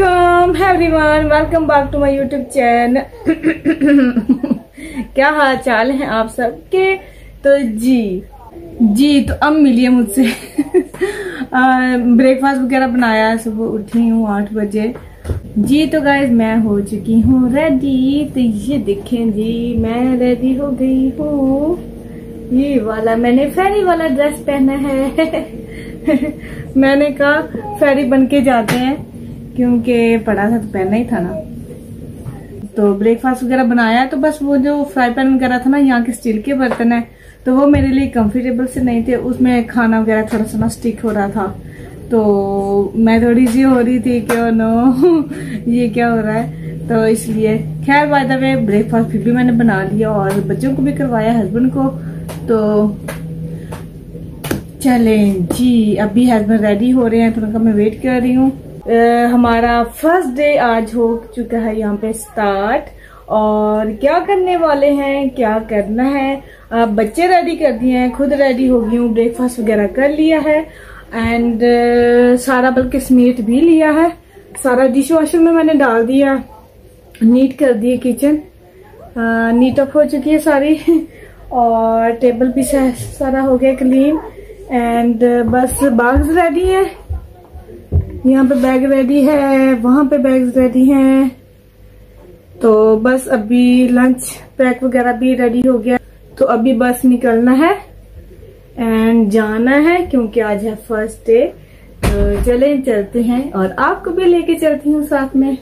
Aslam everyone welcome back to my YouTube channel क्या हाल चाल है आप सबके? तो जी जी तो अब मिलिए मुझसे। ब्रेकफास्ट वगैरह बनाया सुबह उठी हूँ आठ बजे। जी तो गाइज़ मैं हो चुकी हूँ रेडी तो ये देखें जी, मैं रेडी हो गई हूँ। ये वाला, मैंने फेरी वाला ड्रेस पहना है। मैंने कहा फेरी बन के जाते हैं। क्योंकि पड़ा था तो पहनना ही था ना। तो ब्रेकफास्ट वगैरह बनाया तो बस वो जो फ्राई पैन वगैरह था ना, यहाँ के स्टील के बर्तन है तो वो मेरे लिए कंफर्टेबल से नहीं थे। उसमें खाना वगैरह थोड़ा सा ना स्टिक हो रहा था। तो मैं थोड़ी सी हो रही थी क्यों नो ये क्या हो रहा है? तो इसलिए, खैर बाय द वे ब्रेकफास्ट फिर भी मैंने बना लिया और बच्चों को भी करवाया हस्बैंड को। तो चलें जी, अभी हस्बैंड रेडी हो रहे हैं थोड़ा मैं वेट कर रही हूँ। हमारा फ़र्स्ट डे आज हो चुका है यहाँ पे स्टार्ट और क्या करने वाले हैं क्या करना है? आ, बच्चे रेडी कर दिए हैं खुद रेडी हो गई हूँ ब्रेकफास्ट वगैरह कर लिया है। एंड uh, सारा बल्कि स्मीट भी लिया है। सारा डिश वॉशर में मैंने डाल दिया। नीट कर दिए किचन नीट अप हो चुकी है सारी। और टेबल भी सारा हो गया क्लीन एंड बस बाग्स रेडी है। यहाँ पे बैग रेडी है, वहाँ पे बैग रेडी हैं। तो बस अभी लंच पैक वगैरह भी रेडी हो गया। तो अभी बस निकलना है एंड जाना है क्योंकि आज है फ़र्स्ट डे तो चले, चलते हैं और आपको भी लेके चलती हूँ साथ में।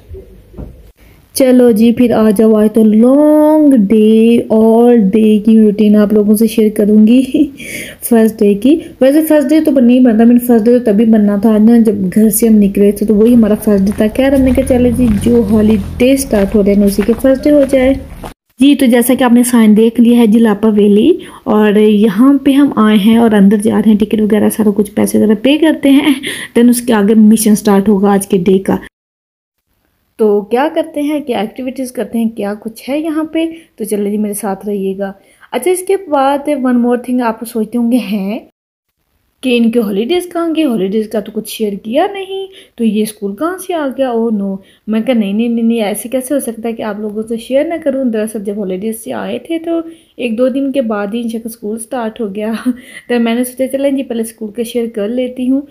चलो जी, फिर आ जाओ। आज तो लॉन्ग डे ऑल डे की रूटीन आप लोगों से शेयर करूँगी। फ़र्स्ट डे की। वैसे फ़र्स्ट डे तो बन नहीं बनता। मैंने फ़र्स्ट डे तो तभी बनना था ना, जब घर से हम निकले थे तो वही हमारा फ़र्स्ट डे था। क्या हमने कहा, चले जी, जो हॉलीडे स्टार्ट हो रहे हैं, उसी के फ़र्स्ट डे हो जाए। जी तो जैसा कि आपने साइन देख लिया है जिलापा वैली और यहाँ पे हम आए हैं और अंदर जा रहे हैं। टिकट वगैरह, सारा कुछ पैसे वगैरह पे करते हैं। देन उसके आगे मिशन स्टार्ट होगा आज के डे का। तो क्या करते हैं? क्या एक्टिविटीज़ करते हैं? क्या कुछ है यहाँ पे? तो चलिए जी मेरे साथ रहिएगा। अच्छा इसके बाद वन मोर थिंग आप सोचते होंगे, हैं कि इनके हॉलीडेज़ कहाँ गए? हॉलीडेज़ का तो कुछ शेयर किया नहीं। तो ये स्कूल कहाँ से आ गया? ओ नो मैं कहा, नहीं नहीं नहीं नहीं, ऐसे कैसे हो सकता है कि आप लोगों से शेयर ना करूँ? दरअसल जब हॉलीडेज़ से आए थे तो एक दो दिन के बाद ही इनका स्कूल स्टार्ट हो गया। तो मैंने सोचा, चलें जी, पहले स्कूल का शेयर कर लेती हूँ।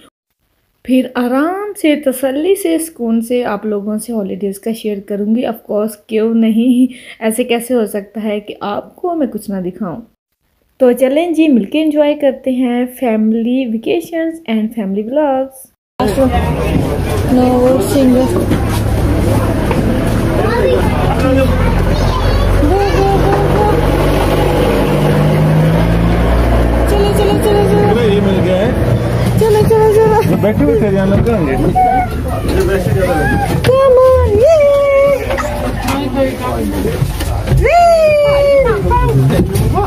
फिर आराम से, तसल्ली से, सुकून से आप लोगों से हॉलीडेज़ का शेयर करूँगी। अफकोर्स क्यों नहीं? ऐसे कैसे हो सकता है कि आपको मैं कुछ ना दिखाऊँ? तो चलें जी, मिलके एंजॉय करते हैं family vacations and family vlogs know singer बैठे हुए थे यहाँ लगाएँगे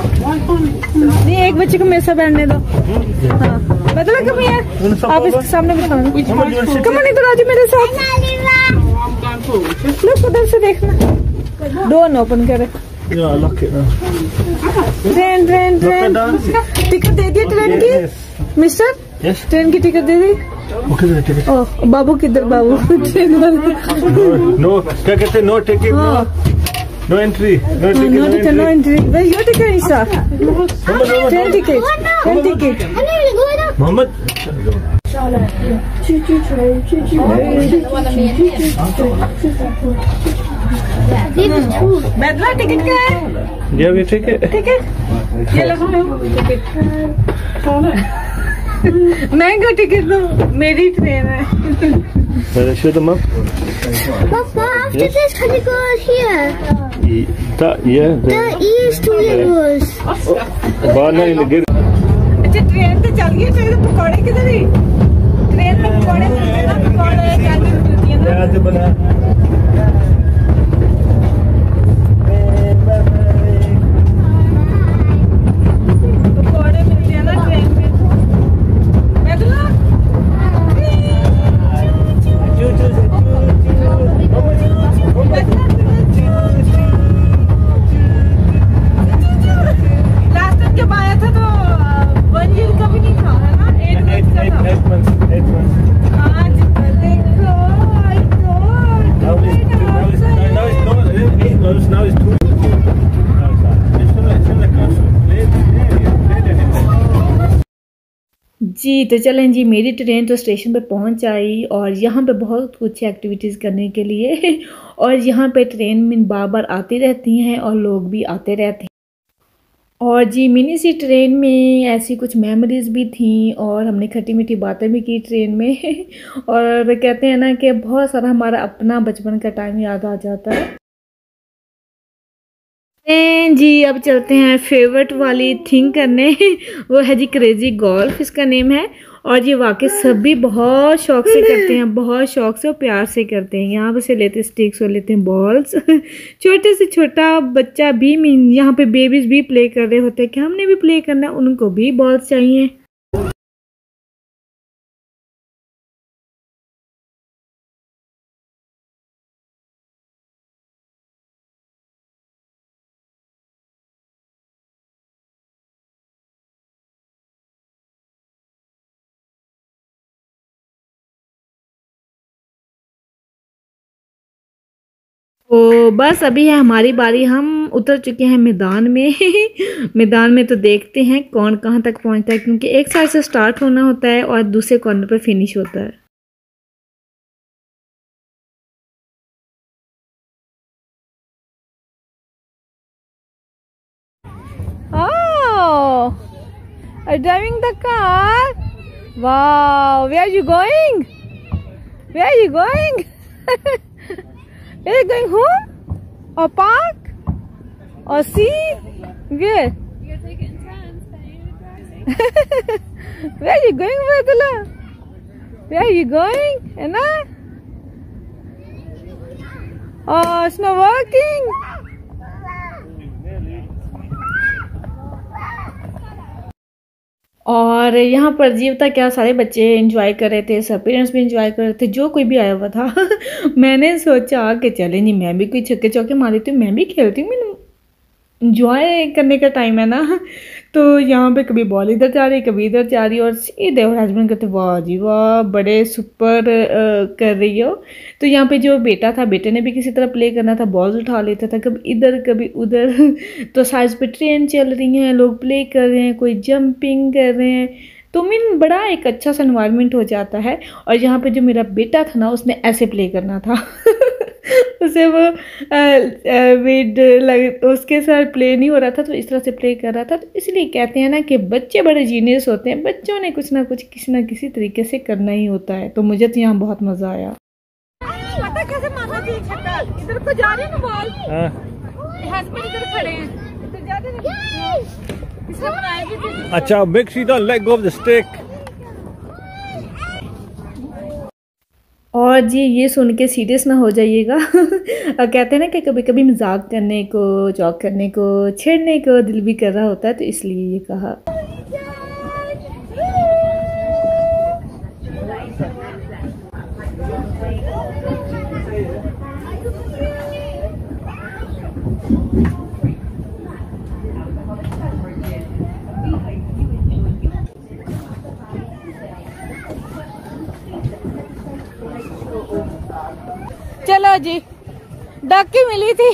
नहीं एक बच्चे को मेरे साथ बैठने दो। हाँ। बदला कभी है आप इसके सामने बिठाओ नहीं तो राजू मेरे साथ। लोग उधर से देखना। डोर ओपन करे। ट्रेन ट्रेन ट्रेन टिकट दे दिए ट्रेन की। Mister yes. ट्रेन की टिकट दे दी? ओह बाबू किधर बाबू? ट्रेन नो क्या कहते no ticket no entry no ticket no ticket no entry where your ticket is train ticket train ticket Mohammad बदला टिकट क्या है? ये भी ठीक है। टिकट ये लगाओ टिकट महँगा टिकट तो मेरी ट्रेन है show them up. Papa, after yes. this, can you go here? That, yeah. The, the east to yours. बाहर नहीं लगे अच्छा ट्रेन तो चल गई ट्रेन पकौड़े किधर ही ट्रेन में पकौड़े मिलते हैं ना पकौड़े कैंडल मिलती है ना जी तो चलें जी, मेरी ट्रेन तो स्टेशन पे पहुँच आई और यहाँ पे बहुत कुछ एक्टिविटीज़ करने के लिए और यहाँ पे ट्रेन में बार बार आती रहती हैं और लोग भी आते रहते हैं। और जी मिनी सी ट्रेन में ऐसी कुछ मेमोरीज़ भी थी और हमने खट्टी मीठी बातें भी की ट्रेन में और कहते हैं ना कि बहुत सारा हमारा अपना बचपन का टाइम याद आ जाता है। जी, अब चलते हैं फेवरेट वाली थिंग करने। वो है जी क्रेजी गोल्फ इसका नेम है। और ये वाकई सभी बहुत शौक से करते हैं, बहुत शौक से और प्यार से करते हैं। यहाँ पर से लेते स्टिक्स और लेते हैं बॉल्स छोटे से छोटा बच्चा भी मीन यहाँ पे बेबीज भी प्ले कर रहे होते हैं कि हमने भी प्ले करना उनको भी बॉल्स चाहिए। तो बस अभी है हमारी बारी हम उतर चुके हैं मैदान में मैदान में तो देखते हैं कौन कहाँ तक पहुँचता है क्योंकि एक साइड से स्टार्ट होना होता है और दूसरे कॉर्नर पर फिनिश होता है driving the car? Wow, where are you going? Where are you going? Are you going home? Or park? Or sea? Where? You gotta take it in turns, Where are you going, Vedula? Where are you going? Anna? Oh, it's not working. और यहाँ पर जीवता क्या सारे बच्चे enjoy कर रहे थे, सब पेरेंट्स भी इंजॉय कर रहे थे, जो कोई भी आया हुआ था। मैंने सोचा कि चले नहीं, मैं भी कोई छक्के चौके मार मारी थी मैं भी खेलती हूँ इंजॉय करने का टाइम है ना। तो यहाँ पे कभी बॉल इधर जा रही कभी इधर जा रही और सीधे और हस्बैंड कहते वाह जी वाह बड़े सुपर आ, कर रही हो। तो यहाँ पे जो बेटा था बेटे ने भी किसी तरह प्ले करना था बॉल उठा लेता था कभी इधर कभी उधर। तो साइज़ पे ट्रेन चल रही हैं लोग प्ले कर रहे हैं कोई जंपिंग कर रहे हैं। तो मीन बड़ा एक अच्छा सा इन्वायरमेंट हो जाता है। और यहाँ पे जो मेरा बेटा था ना उसने ऐसे प्ले करना था। उसे वो विड लग उसके साथ प्ले नहीं हो रहा था तो इस तरह से प्ले कर रहा था। तो इसलिए कहते हैं ना कि बच्चे बड़े जीनियस होते हैं। बच्चों ने कुछ ना कुछ किसी ना किसी तरीके से करना ही होता है। तो मुझे तो यहाँ बहुत मज़ा आया। इधर को जा रहे हैं बॉल। हस्बैंड इधर खड़े हैं। अच्छा make she don't off the stick और जी, ये सुन के सीरियस ना हो जाइएगा। कहते हैं ना कि कभी कभी मज़ाक करने को जॉक करने को, छेड़ने को दिल भी कर रहा होता है तो इसलिए ये कहा। चलो जी डक्की मिली थी।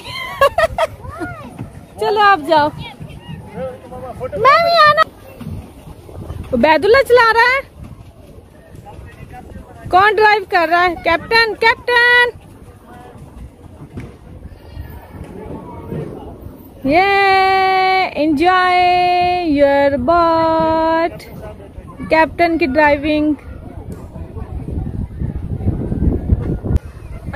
चलो आप जाओ। मैं भी आना बैदुल्ला चला रहा है। कौन ड्राइव कर रहा है? कैप्टन कैप्टन ये एंजॉय योर बॉट कैप्टन की ड्राइविंग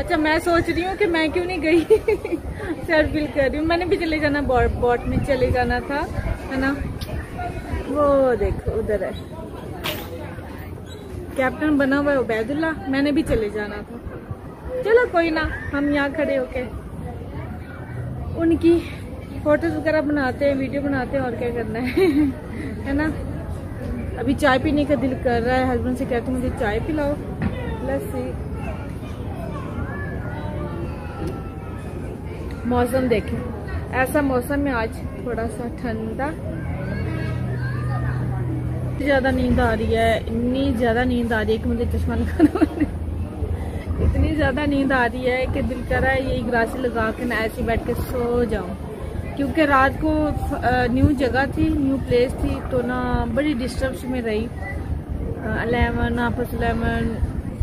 अच्छा मैं सोच रही हूँ कि मैं क्यों नहीं गई? सर फील कर रही हूँ। मैंने भी चले जाना बॉट बॉट में चले जाना था, है ना? वो देखो, उधर है। कैप्टन बना हुआ है उबैदुल्ला मैंने भी चले जाना था। चलो, कोई ना, हम यहाँ खड़े होके। उनकी फ़ोटोज़ वगैरह बनाते हैं वीडियो बनाते हैं, और क्या करना है? है ना? अभी चाय पीने का दिल कर रहा है हस्बैंड से कहते मुझे चाय पिलाओ। लस्सी मौसम देखें। ऐसा मौसम है आज थोड़ा सा ठंडा। ज़्यादा नींद आ रही है, इतनी ज़्यादा नींद आ रही है कि मुझे चश्मा लगाना इतनी ज़्यादा नींद आ रही है कि दिल कर है यही ग्रासी लगा के ना ऐसे बैठ के सो जाऊँ। क्योंकि रात को न्यू जगह थी, न्यू प्लेस थी तो ना बड़ी डिस्टर्ब में रही। अलेवन आपस अलेवन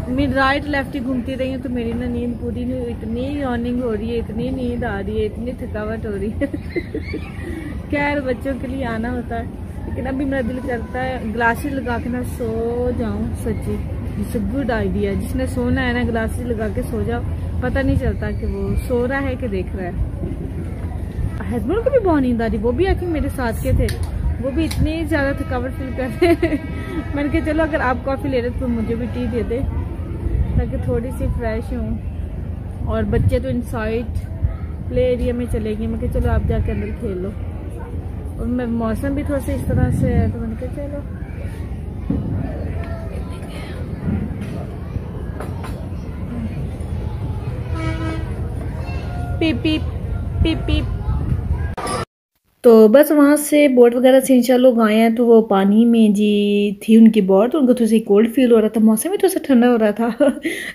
मैं राइट लेफ़्ट ही घूमती रही हूँ तो मेरी ना नींद पूरी नहीं इतनी यॉर्निंग हो रही है, इतनी नींद आ रही है, इतनी थकावट हो रही है। खैर, बच्चों के लिए आना होता है। लेकिन अभी मेरा दिल करता है ग्लासेस लगा के ना सो जाऊँ सच्ची। इट्स अ गुड आइडिया जिसने सोना है ना ग्लासेस लगा के सो जाओ। पता नहीं चलता कि वो सो रहा है कि देख रहा है। हस्बैंड को भी बहुत नींद आ रही, वो भी आई थिंक मेरे साथ के थे। वो भी इतनी ज़्यादा थकावट फील कर रहे मैंने कहा, चलो, अगर आप कॉफ़ी ले रहे तो मुझे भी टी दे दे। ताकि थोड़ी सी फ्रेश हूँ। और बच्चे तो इनसाइड प्ले एरिया में चलेगी मैं चलो, आप जाके अंदर खेल। लो और मैं, मौसम भी थोड़ा सा इस तरह से है तो मैंने कहा, चलो। पीप पीप। तो बस वहाँ से बोट वगैरह से इंशा लोग आए हैं तो वो पानी में जी थी उनकी बोट तो उनको थोड़ी सी कोल्ड फील हो रहा था, मौसम भी थोड़ा सा ठंडा हो रहा था।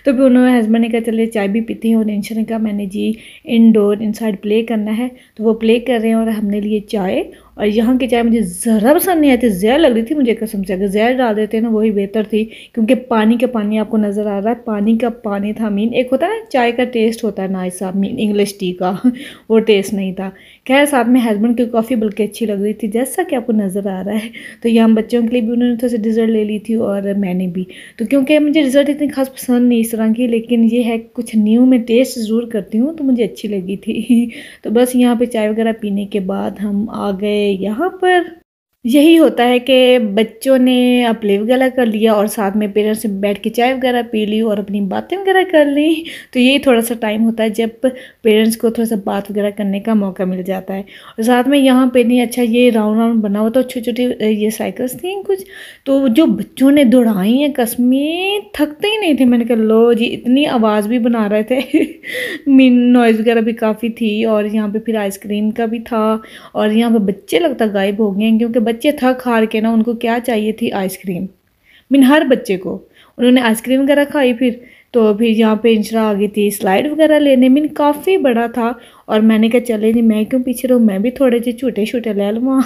तो फिर उन्होंने हस्बैंड ने कहा चले चाय भी पीते हैं। और इंशा ने कहा, मैंने जी इनडोर इनसाइड प्ले करना है। तो वो प्ले कर रहे हैं और हमने लिए चाय और यहाँ की चाय मुझे ज़रा पसंद नहीं आती जहर लग रही थी मुझे कसम से। अगर जहर डाल देते ना, वही बेहतर थी, क्योंकि पानी का पानी आपको नज़र आ रहा है, पानी का पानी था मीन एक होता है ना, चाय का टेस्ट होता है ना ऐसा मीन इंग्लिश टी का, वो टेस्ट नहीं था। खैर, साथ में हस्बैंड की कॉफ़ी बल्कि अच्छी लग रही थी, जैसा कि आपको नज़र आ रहा है। तो यहाँ बच्चों के लिए भी उन्होंने थोड़ा सा डिज़र्ट ले ली थी और मैंने भी। तो क्योंकि मुझे डिज़र्ट इतनी खास पसंद नहीं इस तरह की, लेकिन ये है कुछ न्यू में टेस्ट ज़रूर करती हूँ तो मुझे अच्छी लगी थी। तो बस यहाँ पर चाय वगैरह पीने के बाद हम आ गए। यहाँ पर यही होता है कि बच्चों ने प्ले वगैरह कर लिया और साथ में पेरेंट्स से बैठ के चाय वगैरह पी ली और अपनी बातें वगैरह कर ली तो यही थोड़ा सा टाइम होता है जब पेरेंट्स को थोड़ा सा बात वगैरह करने का मौका मिल जाता है। और साथ में यहाँ पे नहीं अच्छा ये राउंड राउंड बना हुआ तो छोटे छोटे ये साइकिल्स थी कुछ। तो जो बच्चों ने दौड़ाई हैं, कसमें, थकते ही नहीं थे। मैंने कहा, लो जी, इतनी आवाज़ भी बना रहे थे। मीन नॉइज़ वगैरह भी काफ़ी थी और यहाँ पर फिर आइसक्रीम का भी था और यहाँ पर बच्चे लगता गायब हो गए क्योंकि बच्चे थक हार के ना उनको क्या चाहिए थी आइसक्रीम? मीन हर बच्चे को। उन्होंने आइसक्रीम वगैरह खाई फिर तो फिर यहाँ पे इंशरा आ गई थी स्लाइड वगैरह लेने। मीन काफ़ी बड़ा था और मैंने कहा, चले नहीं मैं क्यों पीछे रहूँ? मैं भी थोड़े से छोटे छोटे ले लूँ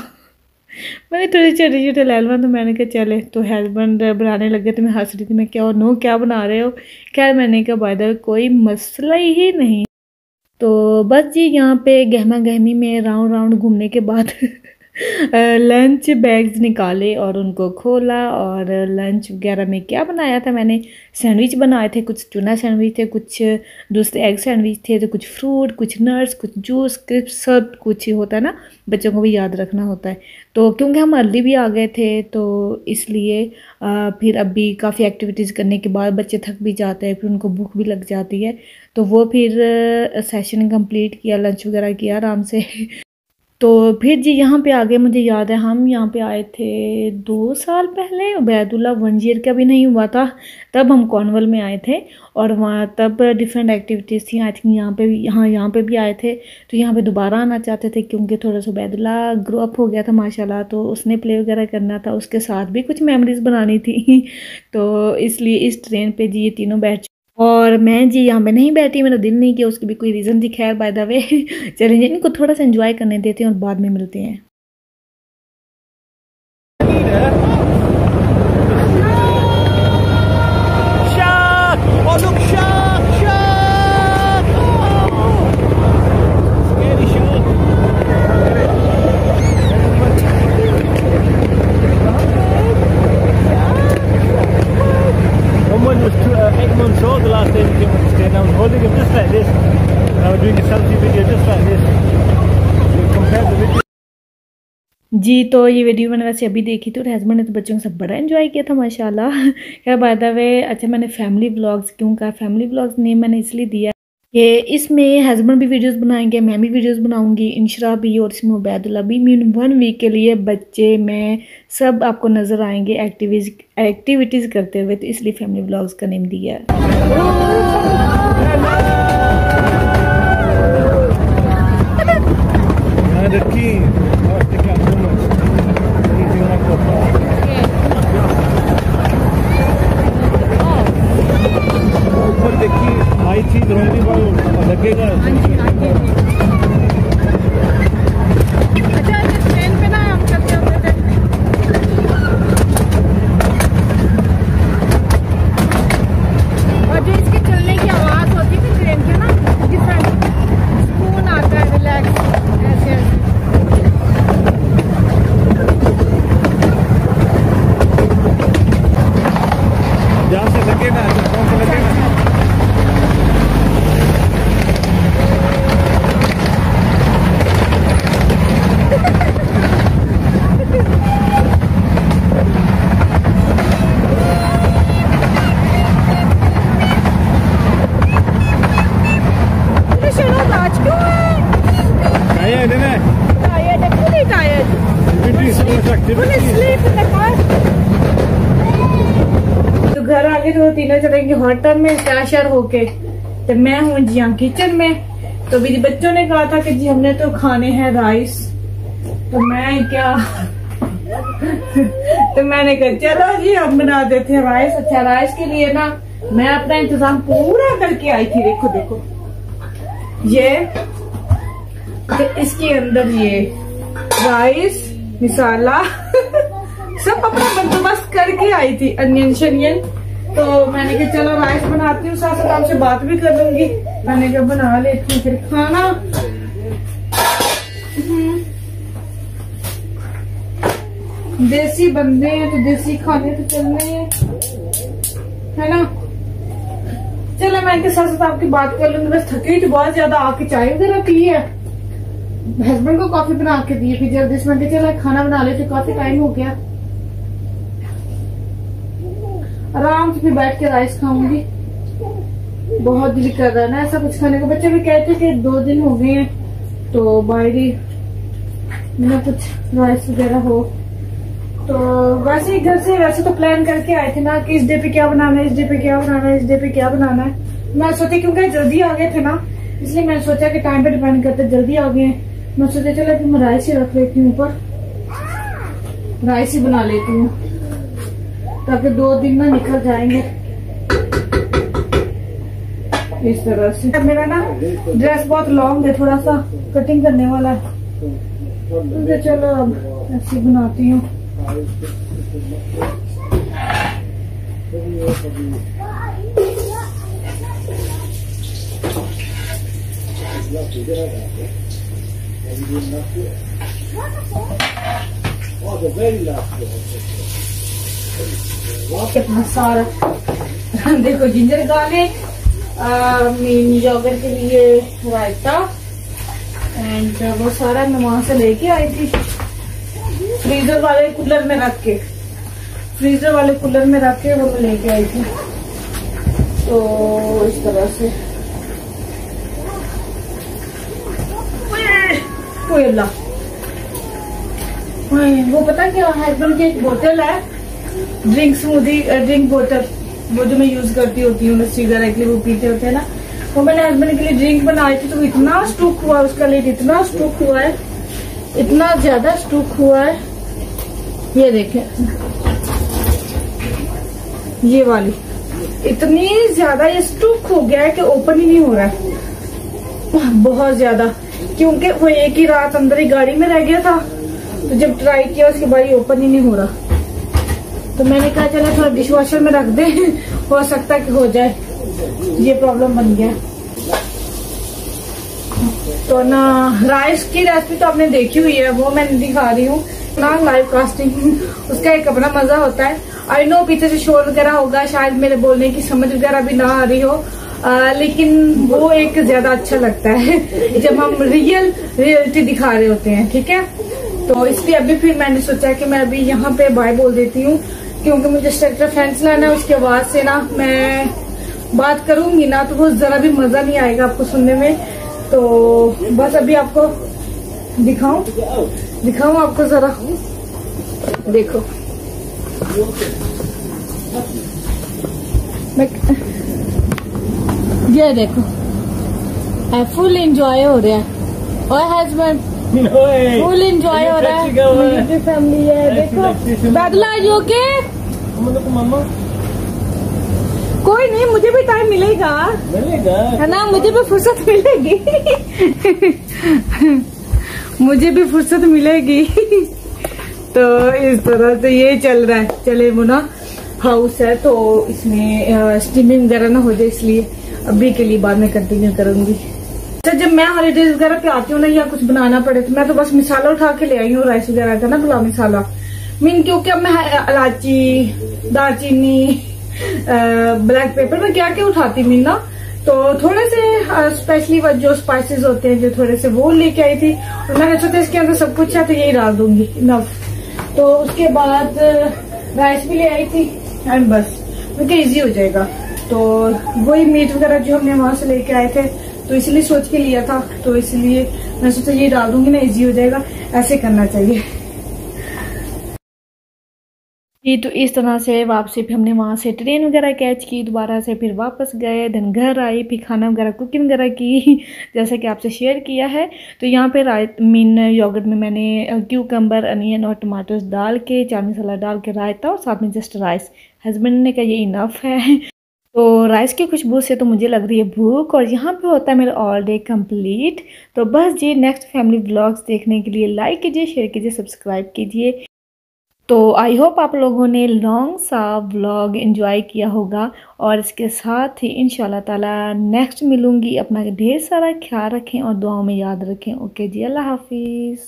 मैंने थोड़े छोटे छोटे ले लूँ तो मैंने कहा, चले तो हस्बैंड बनाने लगे तो मैं हंस रही थी। मैं क्या, नो, क्या बना रहे हो? खैर, मैंने कहा बाय कोई मसला ही नहीं। तो बस जी, यहाँ पे गहमा गहमी में राउंड राउंड घूमने के बाद लंच बैग्स निकाले और उनको खोला और लंच वगैरह में क्या बनाया था मैंने? सैंडविच बनाए थे, कुछ चूना सैंडविच थे, कुछ दूसरे एग सैंडविच थे तो कुछ फ्रूट कुछ नट्स कुछ जूस क्रिप्स सब कुछ होता है ना? बच्चों को भी याद रखना होता है। तो क्योंकि हम अर्ली भी आ गए थे तो इसलिए फिर अभी काफ़ी एक्टिविटीज़ करने के बाद बच्चे थक भी जाते हैं, फिर उनको भूख भी लग जाती है। तो वो फिर सेशन कंप्लीट किया लंच वगैरह किया आराम से। तो फिर जी यहाँ पे आगे मुझे याद है, हम यहाँ पे आए थे दो साल पहले उबैदुल्ला वन ईयर का भी नहीं हुआ था, तब हम कॉर्नवल में आए थे और वहाँ तब डिफरेंट एक्टिविटीज़ थी आई थिंक यहाँ पे भी यहाँ यहाँ पे भी आए थे तो यहाँ पे दोबारा आना चाहते थे क्योंकि थोड़ा सा उबैदुल्ला ग्रो अप हो गया था, माशाल्लाह तो उसने प्ले वगैरह करना था, उसके साथ भी कुछ मेमोरीज़ बनानी थी। तो इसलिए इस ट्रेन पर जी ये तीनों बैठ और मैं जी यहाँ पे नहीं बैठी, मेरा दिल नहीं किया, उसकी भी कोई रीज़न थी, खैर बाय द वे चलेंगे इनको थोड़ा सा एंजॉय करने देते हैं और बाद में मिलते हैं। जी तो ये वीडियो मैंने वैसे अभी देखी थी और हस्बैंड ने तो बच्चों के साथ बड़ा इन्जॉय किया था, माशाल्लाह। क्या बात है, वे अच्छा मैंने फैमिली ब्लॉग्स क्यों कहा फैमिली ब्लॉग्स नेम मैंने इसलिए दिया। कि इसमें हस्बैंड भी वीडियोस बनाएँगे, मैं भी वीडियोस बनाऊँगी इंशरा भी और इसमें उबैदुल्ला भी। मीन वन वीक के लिए बच्चे, मैं, सब आपको नज़र आएँगे एक्टिविज एक्टिविटीज़ करते हुए तो इसलिए फैमिली ब्लॉग्स का नेम दिया। Thank you. तीनों में तैयार होके तो मैं हूँ जी यहाँ किचन में। तो मेरे बच्चों ने कहा था कि जी हमने तो खाने हैं राइस तो मैं क्या? तो मैंने कहा, चलो जी, हम बना देते हैं राइस अच्छा राइस के लिए ना मैं अपना इंतज़ाम पूरा करके आई थी। देखो देखो। ये तो इसके अंदर ये राइस मिसाला सब अपना बंदोबस्त करके आई थी। अनियन शनियन तो मैंने कहा, चलो राइस बनाती हूँ, साथ साथ आपसे बात भी कर लूँगी। मैंने कहा, बना लेती हूँ फिर खाना? हम्म। देसी बंदे हैं तो देसी खाने तो चलने हैं। है ना? चलो मैं इनके साथ साथ आपकी बात कर लूँगी, बस थकी तो बहुत ज़्यादा, आके चाय वगैरह पी है। हस्बैंड को कॉफ़ी बना के दी फिर जल्दी से मैंने चला, खाना बना लेते, काफ़ी टाइम हो गया। आराम से बैठ के राइस खाऊँगी। बहुत दिल कर रहा है ना ऐसा कुछ खाने को। बच्चे भी कहते कि दो दिन हो गए हैं तो बाहरी ना कुछ राइस वगैरह हो। तो वैसे ही घर से, वैसे तो प्लान करके आए थे ना कि इस डे पे क्या बनाना है, इस डे पे क्या बनाना है, इस डे पे क्या बनाना है। मैं सोची क्योंकि जल्दी आ गए थे ना, इसलिए मैंने सोचा कि टाइम पे डिपेंड करते जल्दी आ गए मैं सोचा, चलो कि मैं राइस ही रख लेती हूँ ऊपर। राइस ही बना लेती हूँ। ताकि दो दिन में निकल जाएँगे। इस तरह से। मेरा ना ड्रेस बहुत लॉन्ग है थोड़ा सा कटिंग करने वाला है। तो चलो अब ऐसे बनाती हूँ। कितना सारा देखो, जिंजर गार्लिक मीन योगर्ट के लिए रायता एंड वो सारा मैं वहाँ से लेके आई थी। फ्रीजर वाले कूलर में रख के फ्रीजर वाले कूलर में रख के वो मैं लेके आई थी। तो इस तरह से। कोई अल्लाह। वो पता क्या हस्बैंड की एक बोतल है। ड्रिंक स्मूदी ड्रिंक बोतल, वो जो मैं यूज़ करती होती हूँ लस्सी डायरेक्टली वो पीते होते हैं ना वो मैंने हस्बैंड के लिए ड्रिंक बनाई थी तो इतना स्टूक हुआ उसका लेट इतना स्टूक हुआ है, इतना ज़्यादा स्टूक हुआ है। ये देखें। ये वाली। इतनी ज़्यादा ये स्टूक हो गया है कि ओपन ही नहीं हो रहा है। बहुत ज़्यादा। क्योंकि वो एक ही रात अंदर ही गाड़ी में रह गया था तो जब ट्राई किया, उसके बाद ओपन ही नहीं हो रहा। तो मैंने कहा चलो थोड़ा डिश वॉशर में रख दे। हो सकता कि हो जाए। ये प्रॉब्लम बन गया। तो ना राइस की रेसिपी तो आपने देखी हुई है वो मैं दिखा रही हूँ। ना लाइव कास्टिंग उसका एक अपना मज़ा होता है। आई नो पीछे से शोर वगैरह होगा शायद मेरे बोलने की समझ वगैरह भी ना आ रही हो। आ, लेकिन वो एक ज़्यादा अच्छा लगता है जब हम रियल रियलिटी दिखा रहे होते हैं ठीक है? तो इसलिए अभी फिर मैंने सोचा कि मैं अभी यहाँ पे बाय बोल देती हूँ। क्योंकि मुझे स्ट्रक्चर फैंस लाना है उसके बाद से ना मैं बात करूँगी ना तो वो जरा भी मज़ा नहीं आएगा आपको सुनने में। तो बस अभी आपको दिखाऊँ दिखाऊँ आपको जरा। देखो। ये देखो। फुल एंजॉय हो रहा है। और हस्बैंड फुल एंजॉय हो रहा है। फैमिली है। देखो। बादला जो के Mama. कोई नहीं मुझे भी टाइम मिलेगा। मिलेगा। है ना मुझे भी फुर्सत मिलेगी। मुझे भी फुर्सत मिलेगी। तो इस तरह से ये चल रहा है। चले वो ना हाउस है तो इसमें स्टीमिंग वगैरह ना हो जाए इसलिए अभी के लिए बाद में कंटिन्यू करूँगी। अच्छा जब मैं हॉलीडेज वगैरह पे आती हूँ ना या कुछ बनाना पड़े तो मैं तो बस मिसाला उठा के ले आई हूँ राइस वगैरह का ना पुलाव मिसाला। मीन क्योंकि अब मैं इलायची दालचीनी ब्लैक पेपर में क्या क्या उठाती मीन? ना तो थोड़े से स्पेशली जो स्पाइसेस होते हैं, जो थोड़े से वो लेके आई थी। और मैंने सोचा इसके अंदर सब कुछ है तो यही डाल दूँगी। नफ तो उसके बाद राइस भी ले आई थी एंड बस। मुझे इजी हो जाएगा। तो वही मीट वगैरह जो हमने वहाँ से लेके आए थे तो इसलिए सोच के लिया था। तो इसलिए मैं सोचा ये डाल दूँगी, ना इजी हो जाएगा। ऐसे करना चाहिए। ये तो इस तरह से वापसी फिर हमने वहाँ से ट्रेन वगैरह कैच की, दोबारा से फिर वापस गए, दिन घर आई, फिर खाना वगैरह, कुकिंग वगैरह की, जैसा कि आपसे शेयर किया है। तो यहाँ पे रायत, मीन योगर्ट में मैंने क्यूकम्बर अनियन और टमाटोस डाल के चाट मसाला डाल के रायता और साथ में जस्ट राइस हस्बैंड ने कहा, ये इनफ है। तो राइस की खुशबू से तो मुझे लग रही है भूख और यहाँ पे होता है मेरा ऑल डे कंप्लीट तो बस जी नेक्स्ट फैमिली ब्लॉग्स देखने के लिए लाइक कीजिए शेयर कीजिए सब्सक्राइब कीजिए। तो आई होप आप लोगों ने लॉन्ग सा व्लॉग इन्जॉय किया होगा और इसके साथ ही इन ताला नेक्स्ट मिलूँगी। अपना ढेर सारा ख्याल रखें और दुआओं में याद रखें। ओके जी, अल्लाह हाफिज़।